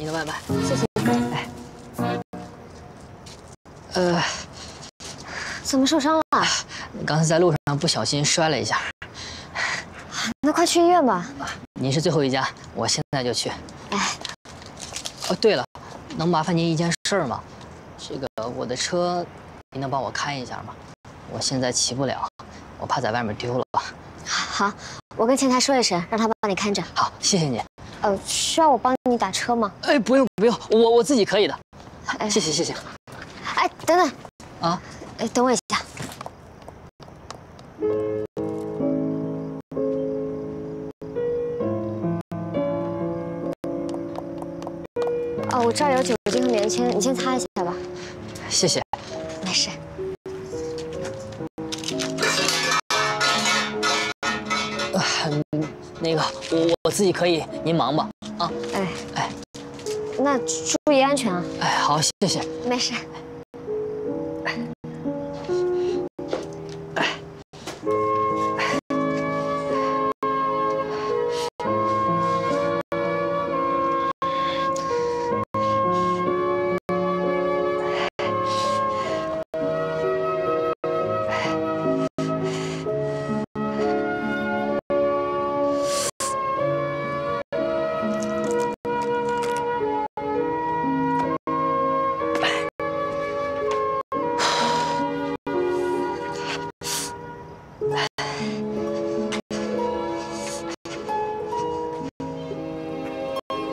你的外卖。谢谢。哎，呃，怎么受伤了？刚才在路上不小心摔了一下。那快去医院吧。您是最后一家，我现在就去。哎，哦，对了，能麻烦您一件事吗？这个我的车，您能帮我看一下吗？我现在骑不了，我怕在外面丢了。好，我跟前台说一声，让他帮你看着。好，谢谢你。呃，需要我帮你打车吗？哎，不用不用，我我自己可以的。哎，谢谢谢谢。哎，等等。啊？哎，等我一下。哦，我这儿有酒精和棉签，你先擦一下吧。谢谢。没事。呃，那个我我自己可以，您忙吧。啊。哎哎，那注意安全啊。哎，好，谢谢。没事。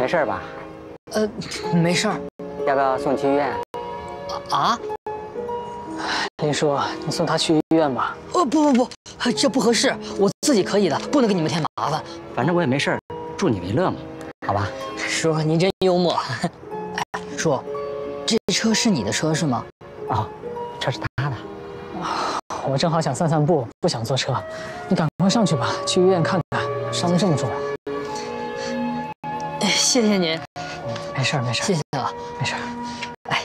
没事吧？呃，没事儿。要不要送你去医院？啊？林叔，你送他去医院吧。呃，不不不，这不合适，我自己可以的，不能给你们添麻烦。反正我也没事助你为乐嘛，好吧？叔，您真幽默。哎，叔，这车是你的车是吗？哦，车是他的。我正好想散散步，不想坐车。你赶快上去吧，去医院看看，伤得这么重。哎，谢谢您。没事没事，谢谢啊，没事。哎，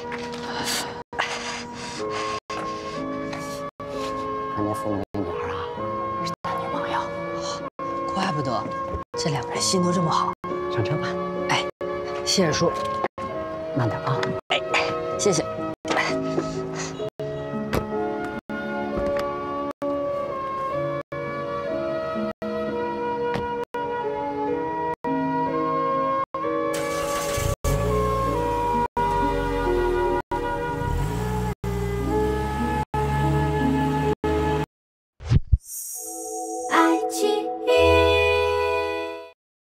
看那扶你那女孩啊，是他女朋友。怪不得这两个人心都这么好。上车吧。哎，谢谢叔。慢点啊。哎，谢谢。